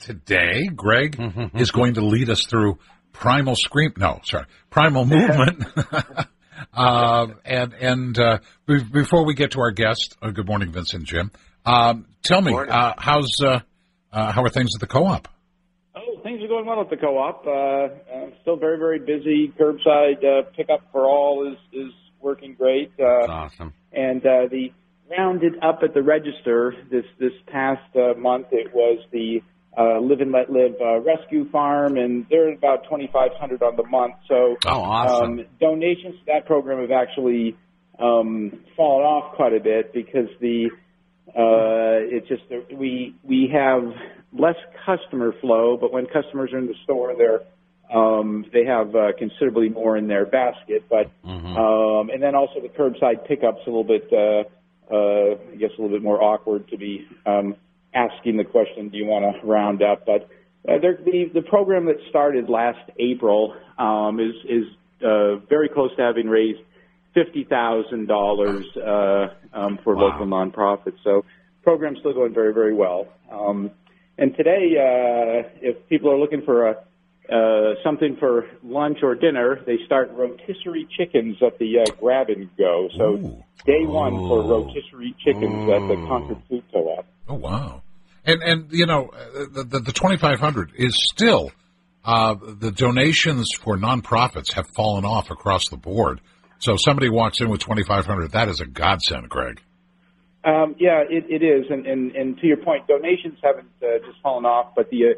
Today, Greg is going to lead us through primal scream. No, sorry, primal movement. uh, and and uh, be- before we get to our guest, uh, good morning, Vincent, Jim. Um, tell me, uh, how's uh, uh, how are things at the co-op? Oh, things are going well at the co-op. Uh, uh, still very, very busy. Curbside uh, pickup for all is is working great. Uh, awesome. and uh, the rounded up at the register this this past uh, month. It was the uh, Live and Let Live uh, Rescue Farm, and they're about twenty five hundred on the month. So Oh, awesome. um, donations to that program have actually um, fallen off quite a bit because the uh, it's just that we we have less customer flow, but when customers are in the store, they're um, they have uh, considerably more in their basket. But um, and then also the curbside pickups a little bit, uh, uh, I guess a little bit more awkward to be um, asking the question, do you want to round up? But uh, there, the the program that started last April um, is is uh, very close to having raised fifty thousand dollars uh, um, for Wow. local nonprofits. So program's still going very very well. Um, and today, uh, if people are looking for a uh, something for lunch or dinner, they start rotisserie chickens at the uh, Grab and Go. So Ooh. day one for rotisserie chickens at the Concord Food Co-op. Oh wow! And and you know uh, the the, the twenty five hundred is still uh, the donations for nonprofits have fallen off across the board. So somebody walks in with twenty five hundred. That is a godsend, Greg. Um, yeah, it, it is, and, and, and to your point, donations haven't uh, just fallen off, but the uh,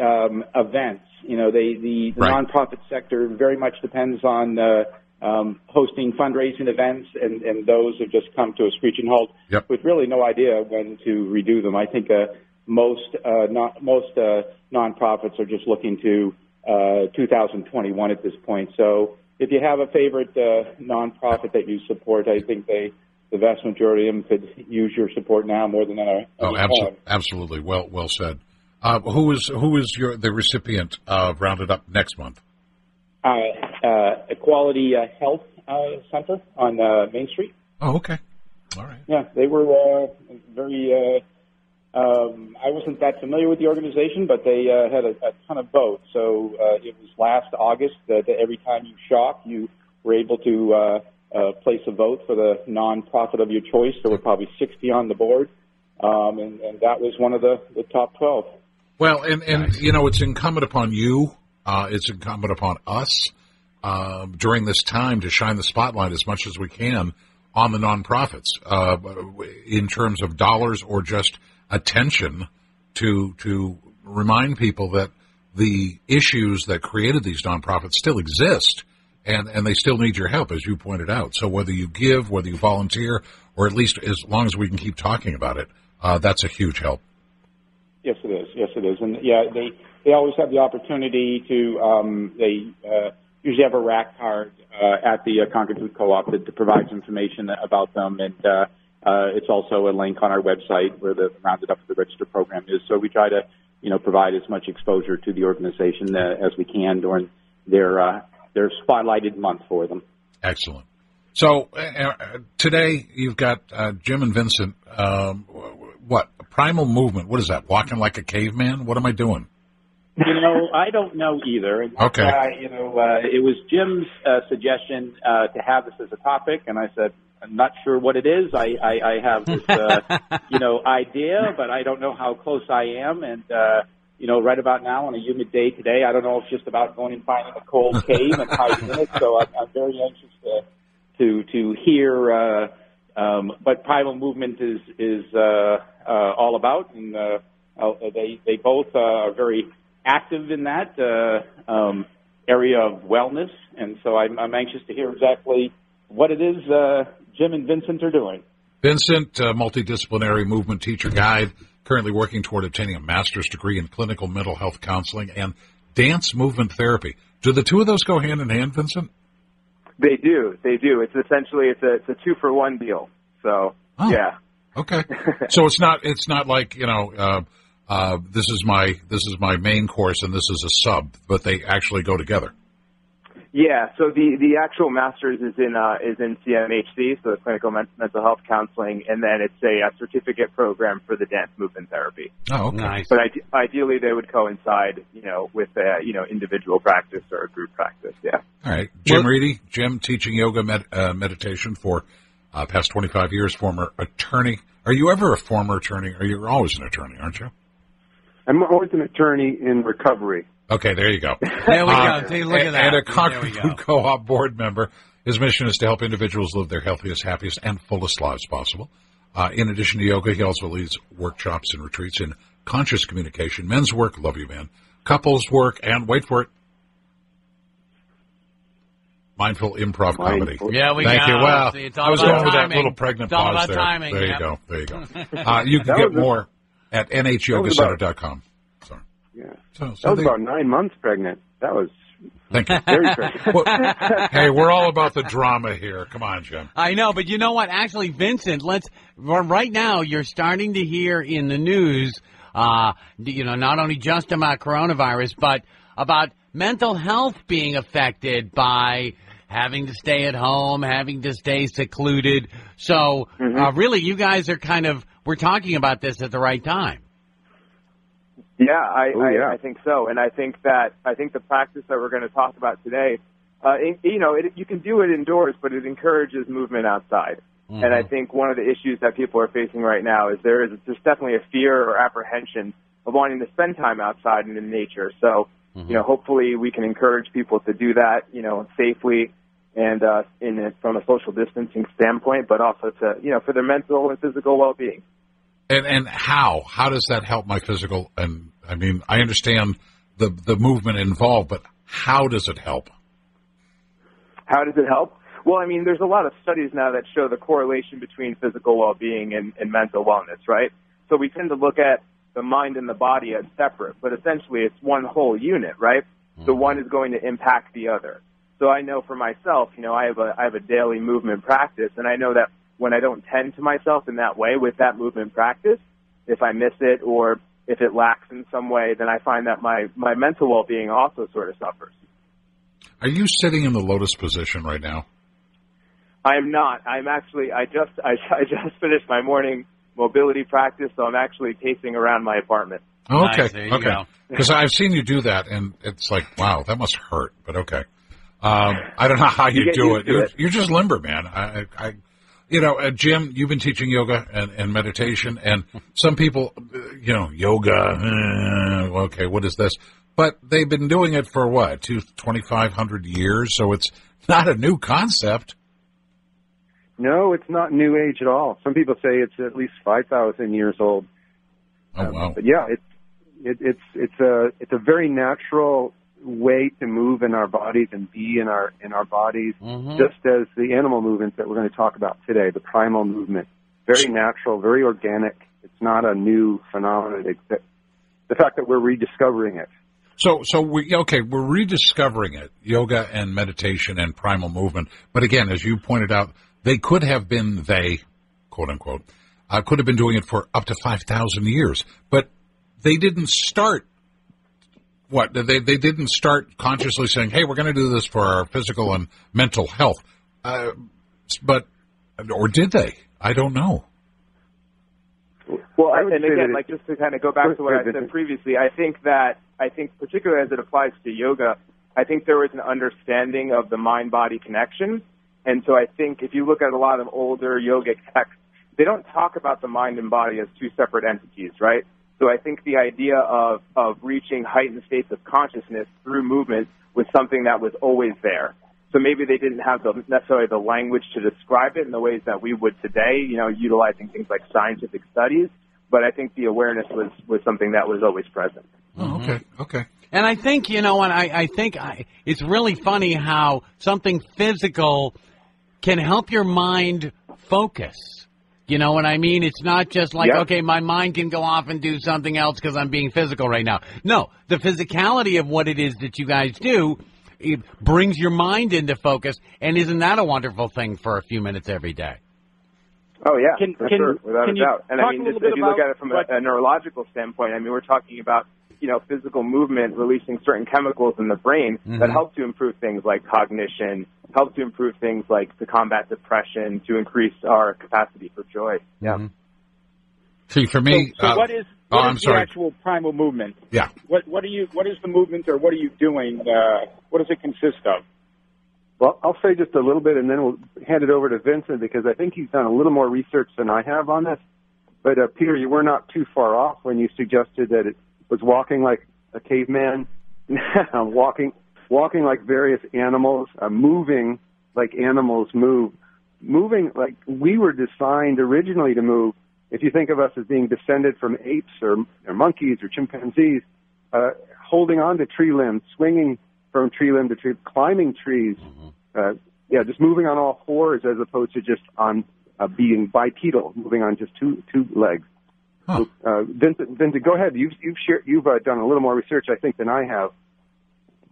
um, events, you know, they, the, the Right. nonprofit sector very much depends on uh, um, hosting fundraising events, and, and those have just come to a screeching halt Yep. with really no idea when to redo them. I think uh, most uh, not most uh, nonprofits are just looking to uh, 2021 at this point. So if you have a favorite uh, nonprofit that you support, I think they the vast majority of them could use your support now more than ever. Oh, abso- absolutely. Well, well said. Uh, who is who is your the recipient of Rounded Up next month? Uh, uh, Equality uh, Health uh, Center on uh, Main Street. Oh, okay. All right. Yeah, they were uh, very. Uh, um, I wasn't that familiar with the organization, but they uh, had a, a ton of votes. So uh, it was last August that every time you shop, you were able to uh, uh, place a vote for the nonprofit of your choice. There were probably 60 on the board, um, and, and that was one of the, the top 12. Well, and and you know, it's incumbent upon you. Uh, it's incumbent upon us uh, during this time to shine the spotlight as much as we can on the nonprofits uh, in terms of dollars or just attention to to remind people that the issues that created these nonprofits still exist and and they still need your help as you pointed out so whether you give whether you volunteer or at least as long as we can keep talking about it uh, that's a huge help Yes, it is. Yes, it is. And yeah, they they always have the opportunity to. Um, they uh, usually have a rack card uh, at the uh, Concord Food Co-op that, that provides information about them, and uh, uh, it's also a link on our website where the Rounded Up the Register program is. So we try to, you know, provide as much exposure to the organization uh, as we can during their uh, their spotlighted month for them. Excellent. So uh, uh, today you've got uh, Jim and Vincent. Um, what primal movement? What is that? Walking like a caveman? What am I doing? You know, I don't know either. Okay. Uh, you know, uh, it was Jim's uh, suggestion uh, to have this as a topic, and I said, I'm not sure what it is. I, I, I have this, uh, you know, idea, but I don't know how close I am. And, uh, you know, right about now on a humid day today, I don't know if it's just about going and finding a cold cave and hiding in it. So I'm, I'm very anxious to, to, to hear, uh, um, what primal movement is, is, uh, uh, all about. And, uh, uh, they, they both, uh, are very active in that, uh, um, area of wellness. And so I'm, I'm anxious to hear exactly what it is, Jim and Vincent are doing. Vincent, multidisciplinary movement teacher guide, currently working toward obtaining a master's degree in clinical mental health counseling and dance movement therapy. Do the two of those go hand in hand, Vincent? They do. They do. It's essentially it's a it's a two for one deal. So Oh. yeah. Okay. so it's not it's not like you know uh, uh, this is my this is my main course and this is a sub, but they actually go together. Yeah, so the, the actual master's is in uh, is in CMHC, so the clinical men- mental health counseling, and then it's a, a certificate program for the dance movement therapy. Oh, okay. Nice. But ide- ideally, they would coincide, you know, with a you know individual practice or a group practice. Yeah. All right. Jim Well- Readey, Jim teaching yoga med- uh, meditation for uh, past 25 years, former attorney. Are you ever a former attorney? Or you're always an attorney, aren't you? I'm always an attorney in recovery. Okay, there you go. There we Uh, go. See, look at that. And a There Concord. Food Co-op board member. His mission is to help individuals live their healthiest, happiest, and fullest lives possible. Uh, in addition to yoga, he also leads workshops and retreats in conscious communication, men's work, love you man, couples work, and wait for it, mindful improv comedy. Yeah, we Thank go. you. Well, See, I was about going with that little pregnant It's pause there. timing. There you go. There you go. Uh, you can That get was a- more at nhyogaCenter.com. Sorry. Yeah. So, That was they- about nine months pregnant. That was thank you. very. Well, hey, we're all about the drama here. Come on, Jim. I know, but you know what? Actually, Vincent, let's right now. You're starting to hear in the news, uh, you know, not only just about coronavirus, but about mental health being affected by having to stay at home, having to stay secluded. So, uh, really, you guys are kind of we're talking about this at the right time. Yeah, I, Oh, I, yeah. I think so, and I think that I think the practice that we're going to talk about today, uh, it, you know, it, you can do it indoors, but it encourages movement outside. And I think one of the issues that people are facing right now is there is there's definitely a fear or apprehension of wanting to spend time outside and in nature. So, you know, hopefully we can encourage people to do that, you know, safely and uh, in a, from a social distancing standpoint, but also to you know for their mental and physical well-being. And and how how does that help my physical? And I mean, I understand the the movement involved, but how does it help? How does it help? Well, I mean, there's a lot of studies now that show the correlation between physical well-being and, and mental wellness, right? So we tend to look at the mind and the body as separate, but essentially it's one whole unit, right? So mm-hmm. one is going to impact the other. So I know for myself, you know, I have a I have a daily movement practice, and I know that when I don't tend to myself in that way with that movement practice, if I miss it or if it lacks in some way, then I find that my my mental well-being also sort of suffers. Are you sitting in the lotus position right now? I am not. I'm actually. I just. I, I just finished my morning mobility practice, so I'm actually pacing around my apartment. Oh, okay, there you okay. Because I've seen you do that, and it's like, wow, that must hurt. But okay, um, I don't know how you, You do used it. You're, it. you're just limber, man. I, I, I you know, uh, Jim, you've been teaching yoga and, and meditation, and some people, you know, yoga. Uh, okay, what is this? But they've been doing it for what, two, 2,500 years, so it's not a new concept. No, it's not new age at all. Some people say it's at least five thousand years old. Oh, wow. But yeah, it's it, it's it's a it's a very natural way to move in our bodies and be in our in our bodies, Mhm. just as the animal movements that we're going to talk about today, the primal movement, very natural, very organic. It's not a new phenomenon. That- the fact that we're rediscovering it. So, so we okay. We're rediscovering it, yoga and meditation and primal movement. But again, as you pointed out, they could have been they, quote unquote, uh, could have been doing it for up to five thousand years. But they didn't start. What they they didn't start consciously saying, "Hey, we're going to do this for our physical and mental health." Uh, but or did they? I don't know. Well, I and again, like just to kind of go back to what I said previously, I think that I think particularly as it applies to yoga, I think there was an understanding of the mind-body connection, and so I think if you look at a lot of older yogic texts, they don't talk about the mind and body as two separate entities, right? So I think the idea of of reaching heightened states of consciousness through movement was something that was always there. So maybe they didn't have the, necessarily the language to describe it in the ways that we would today, you know, utilizing things like scientific studies. But I think the awareness was, was something that was always present. Oh, okay, mm-hmm. okay. And I think you know what I, I think I, it's really funny how something physical can help your mind focus. You know what I mean? It's not just like Yeah. okay, my mind can go off and do something else because I'm being physical right now. No, the physicality of what it is that you guys do it brings your mind into focus, and isn't that a wonderful thing for a few minutes every day? Oh yeah, Can- for can- sure, without can a doubt. And I mean, just if you look at it from a, a neurological standpoint, I mean, we're talking about you know, physical movement releasing certain chemicals in the brain Mhm. that help to improve things like cognition, help to improve things like to combat depression, to increase our capacity for joy. Yeah. Mhm. See, for me, so, so uh, what is oh, what I'm is sorry. the actual primal movement? yeah. What what are you what is the movement or what are you doing? Uh, what does it consist of? Well, I'll say just a little bit, and then we'll hand it over to Vincent because I think he's done a little more research than I have on this. But uh, Peter, you were not too far off when you suggested that it was walking like a caveman, I'm walking, walking like various animals, uh, moving like animals move, moving like we were designed originally to move. If you think of us as being descended from apes or, or monkeys or chimpanzees, uh, holding on to tree limbs, swinging from tree limb to tree, climbing trees, uh, yeah, just moving on all fours as opposed to just on uh, being bipedal, moving on just two two legs. Huh. Uh, Vincent, Vincent, go ahead. You've you've shared, you've uh, done a little more research, I think, than I have.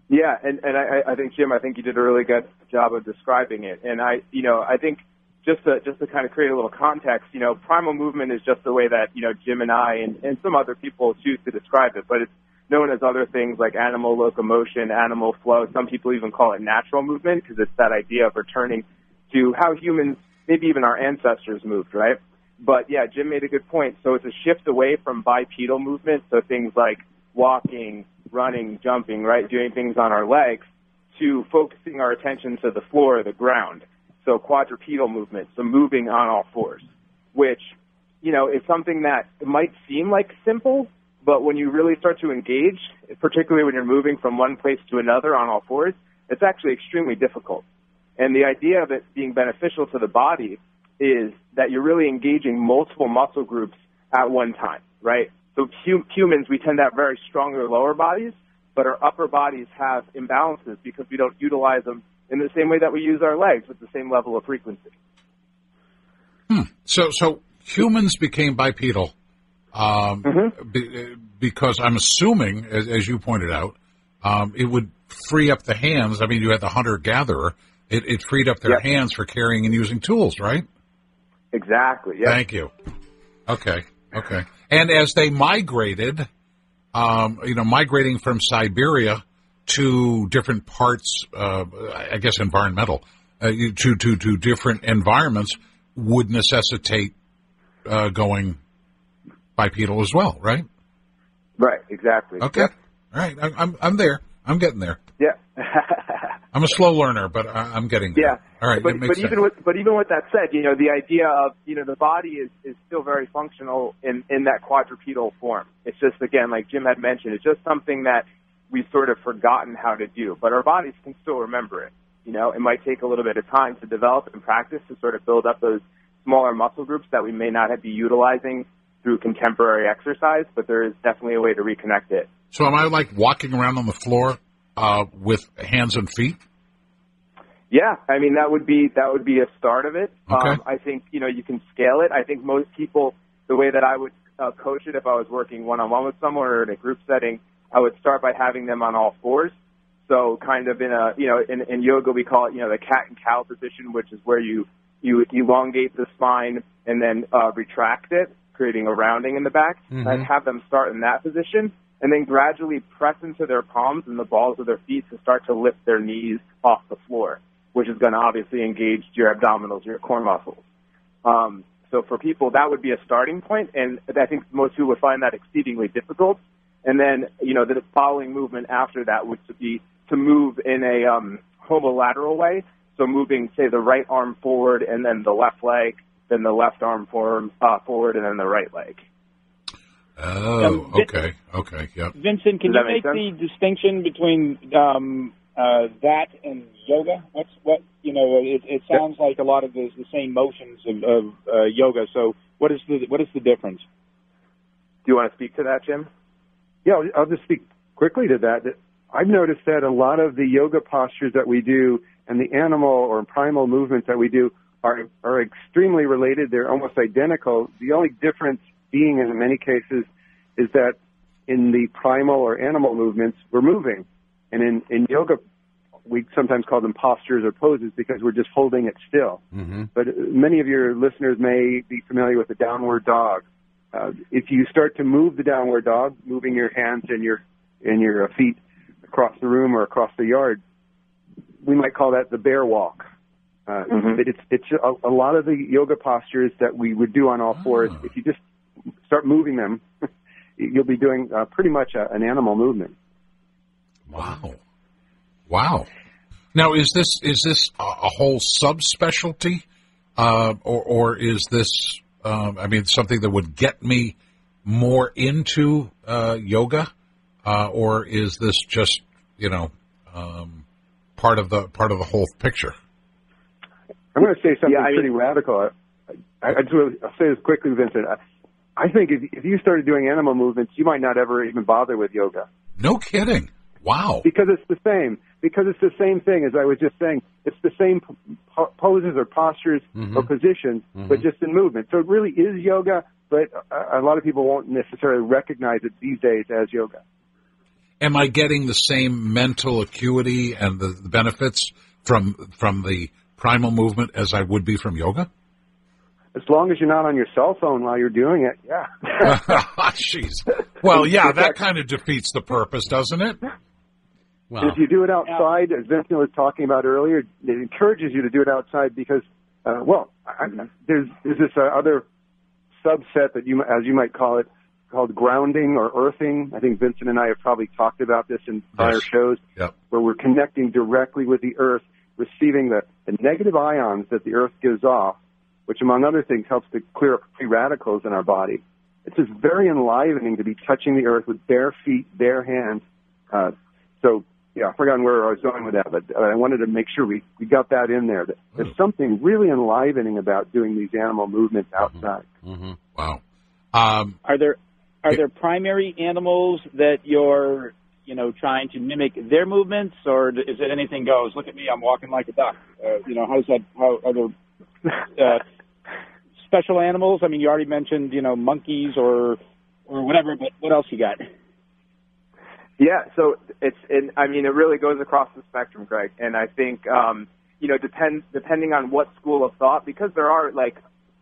Yeah, and and I, I think Jim, I think you did a really good job of describing it. And I, you know, I think just to just to kind of create a little context, you know, primal movement is just the way that you know Jim and I and, and some other people choose to describe it, but it's known as other things like animal locomotion, animal flow. Some people even call it natural movement because it's that idea of returning to how humans, maybe even our ancestors moved, right? But yeah, Jim made a good point. So it's a shift away from bipedal movement, so things like walking, running, jumping, right, doing things on our legs, to focusing our attention to the floor or the ground. So quadrupedal movement, so moving on all fours, which, you know, is something that might seem like simple, but when you really start to engage, particularly when you're moving from one place to another on all fours, it's actually extremely difficult. And the idea of it being beneficial to the body is that you're really engaging multiple muscle groups at one time, right? So hu- humans, we tend to have very stronger lower bodies, but our upper bodies have imbalances because we don't utilize them in the same way that we use our legs with the same level of frequency. So, so humans became bipedal um, Mm-hmm. be, because I'm assuming, as, as you pointed out, um, it would free up the hands. I mean, you had the hunter gatherer. It, it freed up their Yep. hands for carrying and using tools, right? Exactly. Yeah. Thank you. Okay. Okay. And as they migrated, um, you know, migrating from Siberia to different parts, uh, I guess environmental, uh, to, to, to different environments would necessitate, uh, going bipedal as well, right? Right. Exactly. Okay. Yep. All right. I'm, I'm there. I'm getting there. Yeah. I'm a slow learner, but I, I'm getting there. Yeah. All right. But, but even with but even with that said, you know, the idea of you know the body is is still very functional in in that quadrupedal form. It's just again, like Jim had mentioned, it's just something that we've sort of forgotten how to do, but our bodies can still remember it. You know, it might take a little bit of time to develop and practice to sort of build up those smaller muscle groups that we may not have be utilizing through contemporary exercise, but there is definitely a way to reconnect it. so am I like walking around on the floor, uh, with hands and feet? Yeah, I mean that would be that would be a start of it. Okay. Um, I think you know you can scale it. I think most people, the way that I would uh, coach it, if I was working one on one with someone or in a group setting, I would start by having them on all fours. So kind of in a you know in, in yoga we call it you know the cat and cow position, which is where you you elongate the spine and then uh, retract it, creating a rounding in the back. Mhm. I'd have them start in that position and then gradually press into their palms and the balls of their feet to start to lift their knees off the floor, which is going to obviously engage your abdominals, your core muscles. Um, so for people, that would be a starting point, and I think most people would find that exceedingly difficult. And then, you know, the following movement after that would be to move in a um, homolateral way. So moving, say, the right arm forward, and then the left leg, then the left arm uh, forward, and then the right leg. Oh, Um, Vin- okay. Okay. Yep. Vincent, can Does you make make the distinction between um, uh, that and yoga? What's what you know? It, it sounds like a lot of the, the same motions of, of uh, yoga. So what is the what is the difference? Do you want to speak to that, Jim? Yeah, I'll- I'll just speak quickly to that. that I've noticed that a lot of the yoga postures that we do and the animal or primal movements that we do are are extremely related. They're almost identical. The only difference being in many cases is that in the primal or animal movements we're moving, and in in yoga we sometimes call them postures or poses because we're just holding it still. Mm-hmm. But many of your listeners may be familiar with the downward dog uh, if you start to move the downward dog, moving your hands and your and your uh, feet across the room or across the yard, we might call that the bear walk. Uh, Mhm. But it's it's a, a lot of the yoga postures that we would do on all fours. Ah. If you just start moving them, you'll be doing uh, pretty much a, an animal movement. Wow. Wow. Now, is this is this a, a whole subspecialty, uh, or or is this? Um, I mean, something that would get me more into uh, yoga, uh, or is this just you know um, part of the part of the whole picture? I'm going to say something Yeah, I mean- pretty radical. I, I just really, I'll say this quickly, Vincent. I, think if, if you started doing animal movements, you might not ever even bother with yoga No kidding. Wow. because it's the same. Because it's the same thing as I was just saying. It's the same po- poses or postures mm-hmm. or positions, but mm-hmm. just in movement. So it really is yoga, but a, a lot of people won't necessarily recognize it these days as yoga. Am I getting the same mental acuity and the, the benefits from from the primal movement as I would be from yoga? As long as you're not on your cell phone while you're doing it, yeah. Jeez. Well, yeah, that kind of defeats the purpose, doesn't it? Well, If you do it outside, as Vincent was talking about earlier, it encourages you to do it outside because, uh, well, I, there's there's this uh, other subset that you, as you might call it, called grounding or earthing. I think Vincent and I have probably talked about this in prior Yes. shows, Yep. where we're connecting directly with the earth, receiving the, the negative ions that the earth gives off, which among other things helps to clear up free radicals in our body. It's just very enlivening to be touching the earth with bare feet, bare hands. Uh, so, yeah, I've forgotten where I was going with that, but uh, I wanted to make sure we, we got that in there. That there's something really enlivening about doing these animal movements outside. mhm. Wow. Um, Are there are there primary animals that you're you know trying to mimic their movements, or is it anything goes? Look at me, I'm walking like a duck. Uh, you know, how does that? How are there uh, special animals? I mean, you already mentioned you know monkeys or or whatever, but what else you got? Yeah, so it's and I mean it really goes across the spectrum, Greg. And I think um, you know depends depending on what school of thought because there are like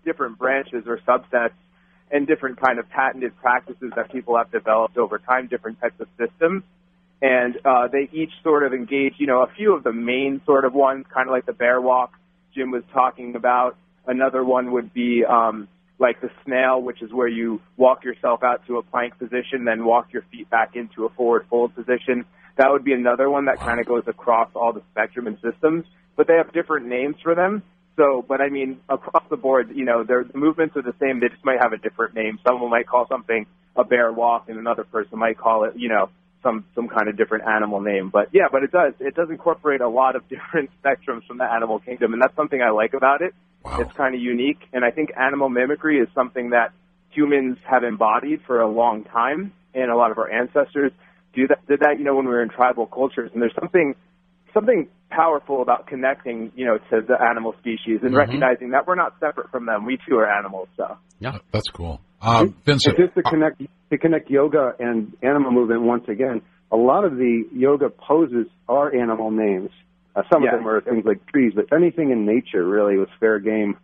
different branches or subsets and different kind of patented practices that people have developed over time, different types of systems. And uh, they each sort of engage, you know, a few of the main sort of ones, kind of like the bear walk Jim was talking about. Another one would be um, like the snail, which is where you walk yourself out to a plank position, then walk your feet back into a forward fold position. That would be another one that kind of goes across all the spectrum and systems, but they have different names for them. So, but I mean, across the board, you know, their the movements are the same. They just might have a different name. Someone might call something a bear walk, and another person might call it, you know, some some kind of different animal name. But yeah, but it does it does incorporate a lot of different spectrums from the animal kingdom, and that's something I like about it. Wow. It's kind of unique, and I think animal mimicry is something that humans have embodied for a long time, and a lot of our ancestors do that. Did that, you know, when we were in tribal cultures, and there's something something powerful about connecting, you know, to the animal species and Mhm. recognizing that we're not separate from them. We too are animals. So Yeah. That's cool. Um, And Vincent, just to connect to connect yoga and animal movement once again, a lot of the yoga poses are animal names. Uh, some Yeah. of them are things like trees, but anything in nature really was fair game.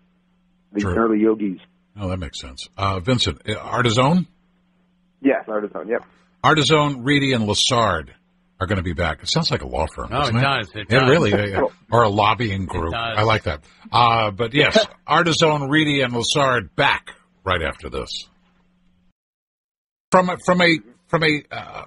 The True. early yogis. oh, that makes sense. Uh, Vincent, uh, Ardizzone? yes, artisan. Yep. Ardizzone, Readey, and Lessard are going to be back. It sounds like a law firm. No, doesn't it it does. It Yeah, does. really, uh, or a lobbying group. does. I like that. Uh, but yes, Ardizzone, Readey, and Lessard back right after this. From a, from a from a, uh,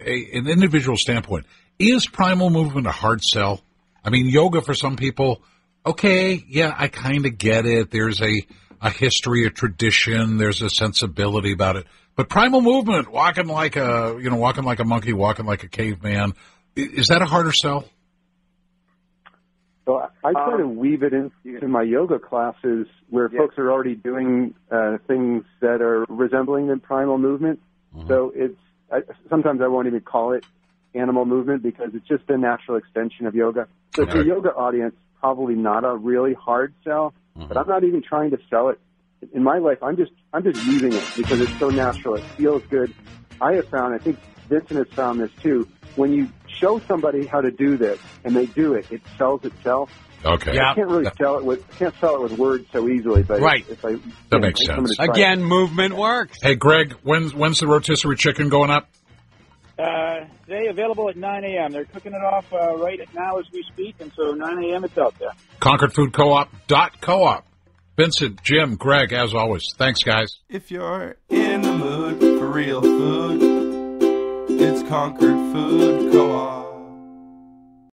a an individual standpoint, is primal movement a hard sell? I mean, yoga for some people, okay, yeah, I kind of get it. There's a a history, a tradition. There's a sensibility about it. But primal movement, walking like a you know, walking like a monkey, walking like a caveman, is that a harder sell? So I, I try Um, to weave it into my yoga classes where Yeah. folks are already doing uh, things that are resembling the primal movement. So it's I, sometimes I won't even call it animal movement because it's just a natural extension of yoga. So for Okay. yoga audience, probably not a really hard sell. But mm-hmm. I'm not even trying to sell it. In my life, I'm just I'm just using it because it's so natural. It feels good. I have found, I think Vincent has found this too. When you show somebody how to do this and they do it, it sells itself. Okay. Yeah. I can't really sell it with can't sell it with words so easily, but Right. if I That makes sense. tries- Again, movement works. Hey, Greg, when's when's the rotisserie chicken going up? Uh, today available at 9 a.m. They're cooking it off uh, right now as we speak, and so 9 a.m. it's out there. ConcordFoodCoop.coop. Vincent, Jim, Greg, as always. Thanks, guys. If you're in the mood for real food, it's Concord Food Co-op.